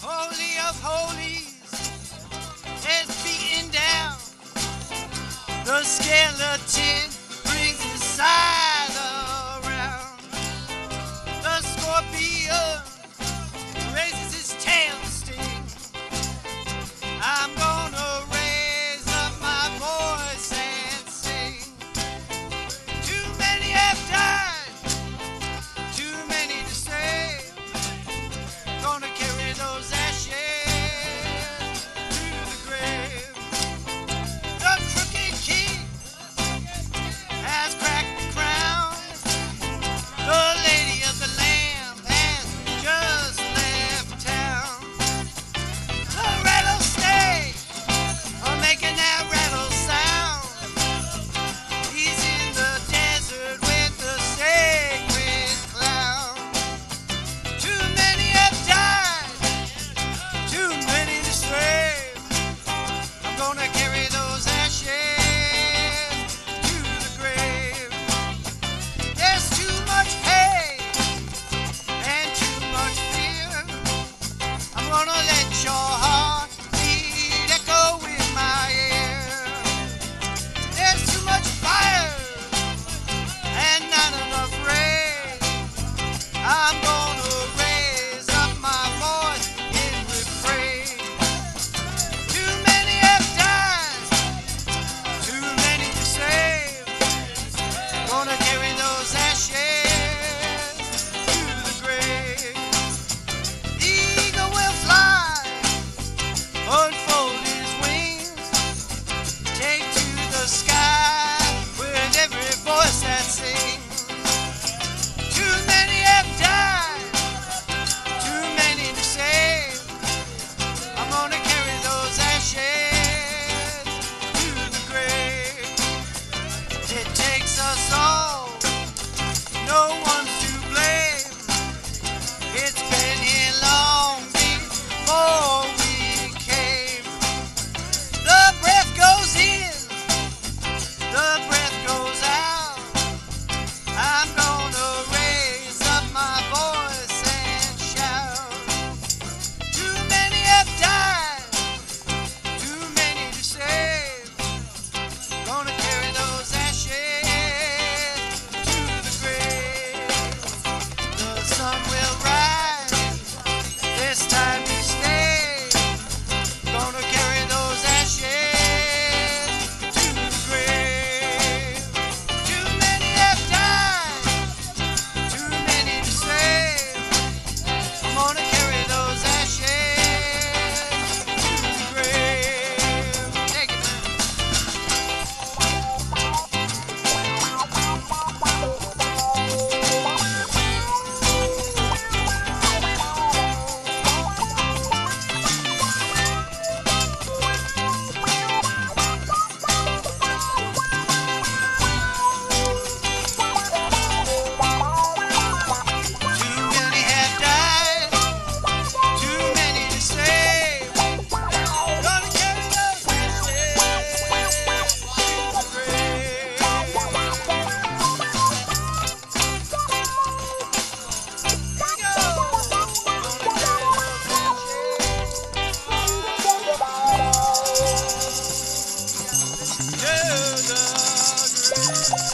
Holy of holies is beaten down. The skeleton.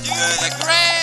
You're the grand.